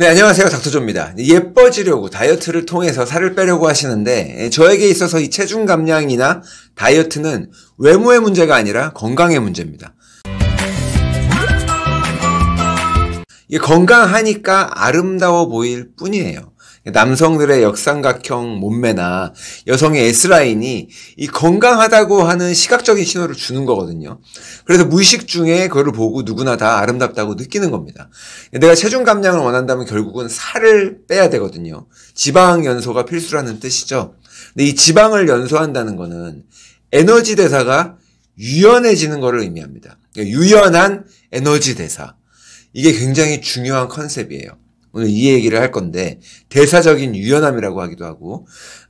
네, 안녕하세요. 닥터조입니다. 예뻐지려고 다이어트를 통해서 살을 빼려고 하시는데 예, 저에게 있어서 이 체중 감량이나 다이어트는 외모의 문제가 아니라 건강의 문제입니다. 건강하니까 아름다워 보일 뿐이에요. 남성들의 역삼각형 몸매나 여성의 S라인이 이 건강하다고 하는 시각적인 신호를 주는 거거든요. 그래서 무의식 중에 그거를 보고 누구나 다 아름답다고 느끼는 겁니다. 내가 체중 감량을 원한다면 결국은 살을 빼야 되거든요. 지방 연소가 필수라는 뜻이죠. 근데 이 지방을 연소한다는 거는 에너지 대사가 유연해지는 것을 의미합니다. 유연한 에너지 대사. 이게 굉장히 중요한 컨셉이에요. 오늘 이 얘기를 할 건데 대사적인 유연함이라고 하기도 하고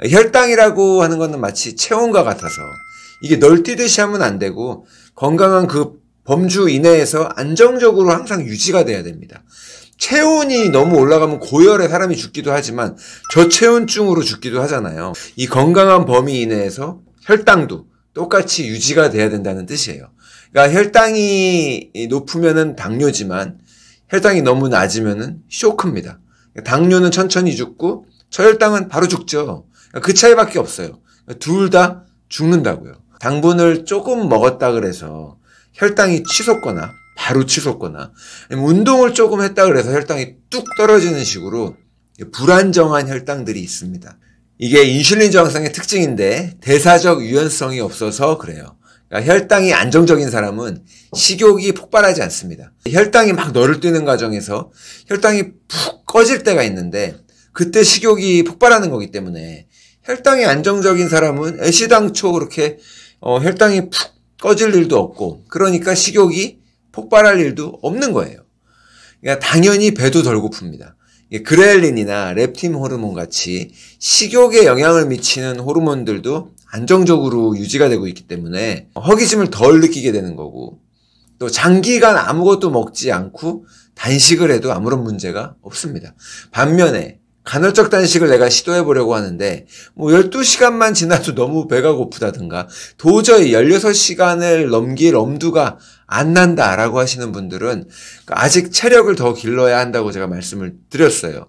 혈당이라고 하는 것은 마치 체온과 같아서 이게 널뛰듯이 하면 안 되고 건강한 그 범주 이내에서 안정적으로 항상 유지가 돼야 됩니다. 체온이 너무 올라가면 고열에 사람이 죽기도 하지만 저체온증으로 죽기도 하잖아요. 이 건강한 범위 이내에서 혈당도 똑같이 유지가 돼야 된다는 뜻이에요. 그러니까 혈당이 높으면은 당뇨지만 혈당이 너무 낮으면은 쇼크입니다. 당뇨는 천천히 죽고 저혈당은 바로 죽죠. 그 차이밖에 없어요. 둘 다 죽는다고요. 당분을 조금 먹었다 그래서 혈당이 치솟거나 바로 치솟거나 운동을 조금 했다 그래서 혈당이 뚝 떨어지는 식으로 불안정한 혈당들이 있습니다. 이게 인슐린 저항성의 특징인데 대사적 유연성이 없어서 그래요. 그러니까 혈당이 안정적인 사람은 식욕이 폭발하지 않습니다. 혈당이 막 너를 뛰는 과정에서 혈당이 푹 꺼질 때가 있는데 그때 식욕이 폭발하는 거기 때문에 혈당이 안정적인 사람은 애시당초 그렇게 어, 혈당이 푹 꺼질 일도 없고 그러니까 식욕이 폭발할 일도 없는 거예요. 그러니까 당연히 배도 덜 고픕니다. 그렐린이나 렙틴 호르몬 같이 식욕에 영향을 미치는 호르몬들도 안정적으로 유지가 되고 있기 때문에 허기짐을 덜 느끼게 되는 거고 또 장기간 아무것도 먹지 않고 단식을 해도 아무런 문제가 없습니다. 반면에 간헐적 단식을 내가 시도해 보려고 하는데 뭐 12시간만 지나도 너무 배가 고프다든가 도저히 16시간을 넘길 엄두가 안 난다라고 하시는 분들은 아직 체력을 더 길러야 한다고 제가 말씀을 드렸어요.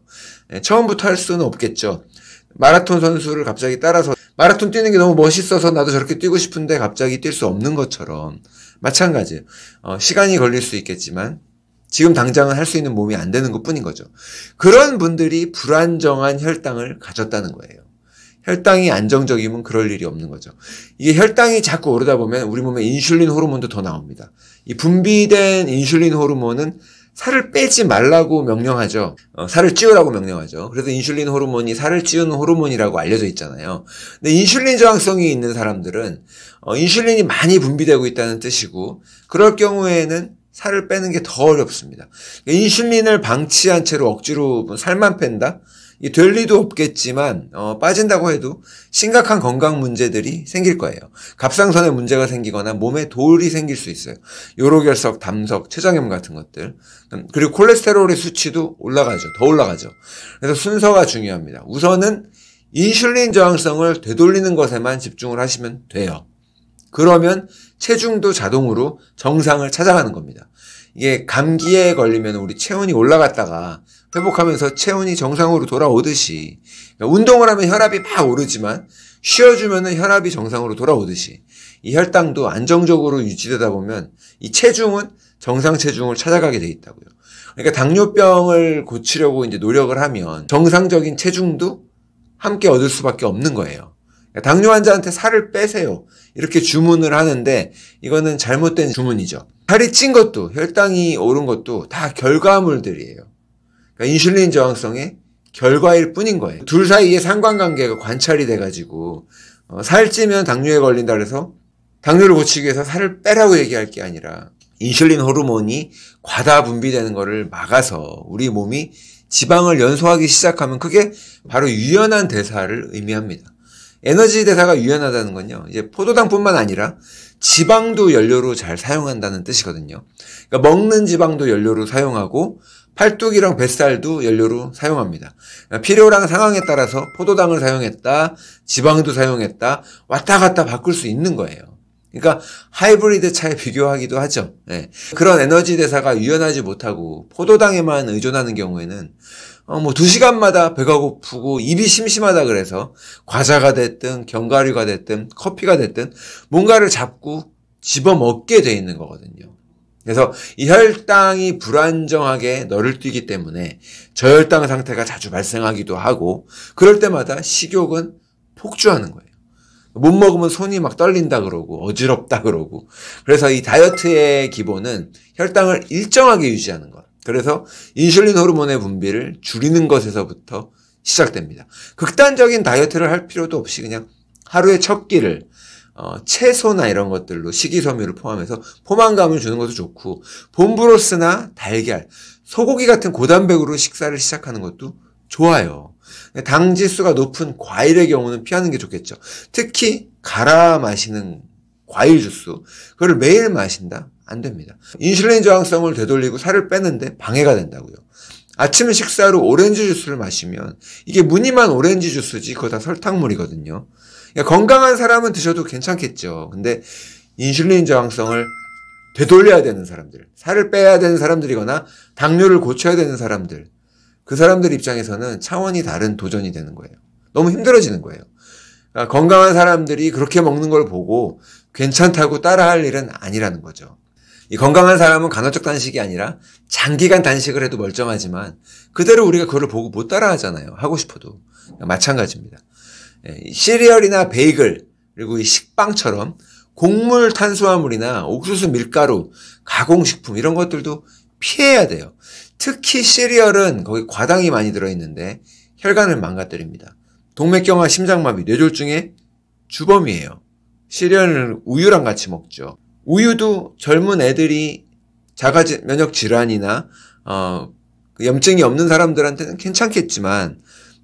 네, 처음부터 할 수는 없겠죠. 마라톤 선수를 갑자기 따라서 마라톤 뛰는 게 너무 멋있어서 나도 저렇게 뛰고 싶은데 갑자기 뛸 수 없는 것처럼 마찬가지예요. 어, 시간이 걸릴 수 있겠지만 지금 당장은 할 수 있는 몸이 안 되는 것 뿐인 거죠. 그런 분들이 불안정한 혈당을 가졌다는 거예요. 혈당이 안정적이면 그럴 일이 없는 거죠. 이게 혈당이 자꾸 오르다 보면 우리 몸에 인슐린 호르몬도 더 나옵니다. 이 분비된 인슐린 호르몬은 살을 빼지 말라고 명령하죠. 어, 살을 찌우라고 명령하죠. 그래서 인슐린 호르몬이 살을 찌우는 호르몬이라고 알려져 있잖아요. 근데 인슐린 저항성이 있는 사람들은 어, 인슐린이 많이 분비되고 있다는 뜻이고 그럴 경우에는 살을 빼는 게 더 어렵습니다. 인슐린을 방치한 채로 억지로 뭐 살만 뺀다? 될 리도 없겠지만 어, 빠진다고 해도 심각한 건강 문제들이 생길 거예요. 갑상선에 문제가 생기거나 몸에 돌이 생길 수 있어요. 요로결석, 담석, 췌장염 같은 것들. 음, 그리고 콜레스테롤의 수치도 올라가죠. 더 올라가죠. 그래서 순서가 중요합니다. 우선은 인슐린 저항성을 되돌리는 것에만 집중을 하시면 돼요. 그러면 체중도 자동으로 정상을 찾아가는 겁니다. 이게 감기에 걸리면 우리 체온이 올라갔다가 회복하면서 체온이 정상으로 돌아오듯이 그러니까 운동을 하면 혈압이 막 오르지만 쉬어주면 혈압이 정상으로 돌아오듯이 이 혈당도 안정적으로 유지되다 보면 이 체중은 정상 체중을 찾아가게 돼 있다고요. 그러니까 당뇨병을 고치려고 이제 노력을 하면 정상적인 체중도 함께 얻을 수밖에 없는 거예요. 그러니까 당뇨 환자한테 살을 빼세요. 이렇게 주문을 하는데 이거는 잘못된 주문이죠. 살이 찐 것도 혈당이 오른 것도 다 결과물들이에요. 그러니까 인슐린 저항성의 결과일 뿐인 거예요. 둘 사이에 상관관계가 관찰이 돼가지고 어, 살찌면 당뇨에 걸린다 그래서 당뇨를 고치기 위해서 살을 빼라고 얘기할 게 아니라 인슐린 호르몬이 과다 분비되는 것을 막아서 우리 몸이 지방을 연소하기 시작하면 그게 바로 유연한 대사를 의미합니다. 에너지 대사가 유연하다는 건요. 이제 포도당뿐만 아니라 지방도 연료로 잘 사용한다는 뜻이거든요. 그러니까 먹는 지방도 연료로 사용하고 팔뚝이랑 뱃살도 연료로 사용합니다. 필요랑 상황에 따라서 포도당을 사용했다, 지방도 사용했다, 왔다 갔다 바꿀 수 있는 거예요. 그러니까 하이브리드 차에 비교하기도 하죠. 예. 그런 에너지 대사가 유연하지 못하고 포도당에만 의존하는 경우에는 어, 뭐, 두 시간마다 배가 고프고 입이 심심하다 그래서 과자가 됐든 견과류가 됐든 커피가 됐든 뭔가를 잡고 집어먹게 돼 있는 거거든요. 그래서 이 혈당이 불안정하게 너를 뛰기 때문에 저혈당 상태가 자주 발생하기도 하고 그럴 때마다 식욕은 폭주하는 거예요. 못 먹으면 손이 막 떨린다 그러고 어지럽다 그러고 그래서 이 다이어트의 기본은 혈당을 일정하게 유지하는 것. 그래서 인슐린 호르몬의 분비를 줄이는 것에서부터 시작됩니다. 극단적인 다이어트를 할 필요도 없이 그냥 하루에 첫 끼를 어, 채소나 이런 것들로 식이섬유를 포함해서 포만감을 주는 것도 좋고 봄브로스나 달걀, 소고기 같은 고단백으로 식사를 시작하는 것도 좋아요. 당 지수가 높은 과일의 경우는 피하는 게 좋겠죠. 특히 갈아 마시는 과일 주스, 그걸 매일 마신다? 안 됩니다. 인슐린 저항성을 되돌리고 살을 빼는데 방해가 된다고요. 아침 식사로 오렌지 주스를 마시면 이게 무늬만 오렌지 주스지 그거 다 설탕물이거든요. 그러니까 건강한 사람은 드셔도 괜찮겠죠. 근데 인슐린 저항성을 되돌려야 되는 사람들, 살을 빼야 되는 사람들이거나 당뇨를 고쳐야 되는 사람들, 그 사람들 입장에서는 차원이 다른 도전이 되는 거예요. 너무 힘들어지는 거예요. 그러니까 건강한 사람들이 그렇게 먹는 걸 보고 괜찮다고 따라할 일은 아니라는 거죠. 이 건강한 사람은 간헐적 단식이 아니라 장기간 단식을 해도 멀쩡하지만 그대로 우리가 그걸 보고 못 따라하잖아요. 하고 싶어도. 마찬가지입니다. 예, 시리얼이나 베이글 그리고 이 식빵처럼 곡물 탄수화물이나 옥수수 밀가루, 가공식품 이런 것들도 피해야 돼요. 특히 시리얼은 거기 과당이 많이 들어있는데 혈관을 망가뜨립니다. 동맥경화, 심장마비, 뇌졸중의 주범이에요. 시리얼을 우유랑 같이 먹죠. 우유도 젊은 애들이 자가 면역 질환이나 어, 그 염증이 없는 사람들한테는 괜찮겠지만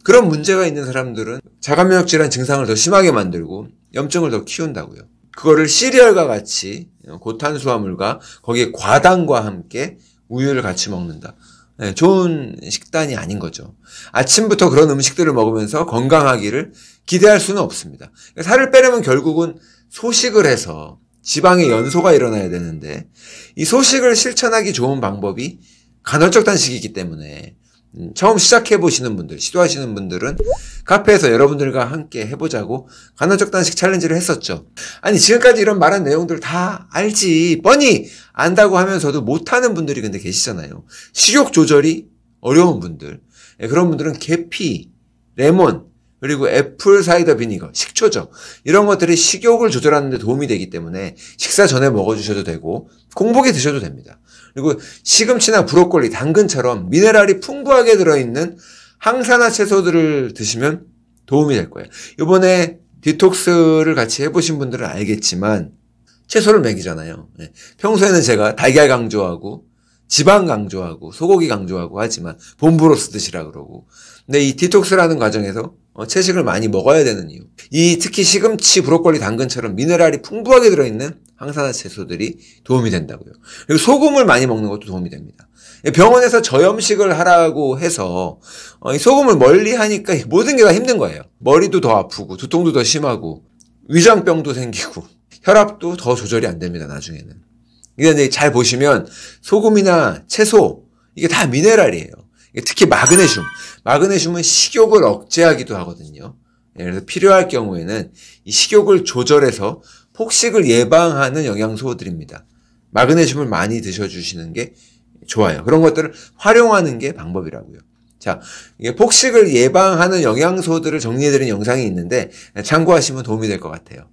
그런 문제가 있는 사람들은 자가면역 질환 증상을 더 심하게 만들고 염증을 더 키운다고요. 그거를 시리얼과 같이 고탄수화물과 거기에 과당과 함께 우유를 같이 먹는다. 네, 좋은 식단이 아닌 거죠. 아침부터 그런 음식들을 먹으면서 건강하기를 기대할 수는 없습니다. 살을 빼려면 결국은 소식을 해서 지방의 연소가 일어나야 되는데 이 소식을 실천하기 좋은 방법이 간헐적 단식이기 때문에 음, 처음 시작해 보시는 분들, 시도하시는 분들은 카페에서 여러분들과 함께 해보자고 간헐적 단식 챌린지를 했었죠. 아니 지금까지 이런 말한 내용들 다 알지, 뻔히 안다고 하면서도 못하는 분들이 근데 계시잖아요. 식욕 조절이 어려운 분들, 예, 그런 분들은 계피, 레몬, 그리고 apple cider vinegar, 식초죠. 이런 것들이 식욕을 조절하는 데 도움이 되기 때문에 식사 전에 먹어주셔도 되고 공복에 드셔도 됩니다. 그리고 시금치나 브로콜리, 당근처럼 미네랄이 풍부하게 들어있는 항산화 채소들을 드시면 도움이 될 거예요. 이번에 디톡스를 같이 해보신 분들은 알겠지만 채소를 먹이잖아요. 네. 평소에는 제가 달걀 강조하고 지방 강조하고 소고기 강조하고 하지만 bone broth 드시라 그러고 근데 이 디톡스라는 과정에서 어, 채식을 많이 먹어야 되는 이유. 이 특히 시금치, 브로콜리, 당근처럼 미네랄이 풍부하게 들어있는 항산화 채소들이 도움이 된다고요. 그리고 소금을 많이 먹는 것도 도움이 됩니다. 병원에서 저염식을 하라고 해서 어, 소금을 멀리 하니까 모든 게 다 힘든 거예요. 머리도 더 아프고 두통도 더 심하고 위장병도 생기고 혈압도 더 조절이 안 됩니다. 나중에는. 근데 잘 보시면 소금이나 채소 이게 다 미네랄이에요. 특히 마그네슘. 마그네슘은 식욕을 억제하기도 하거든요. 예, 그래서 필요할 경우에는 이 식욕을 조절해서 폭식을 예방하는 영양소들입니다. 마그네슘을 많이 드셔주시는 게 좋아요. 그런 것들을 활용하는 게 방법이라고요. 자, 이게 폭식을 예방하는 영양소들을 정리해드린 영상이 있는데 참고하시면 도움이 될 것 같아요.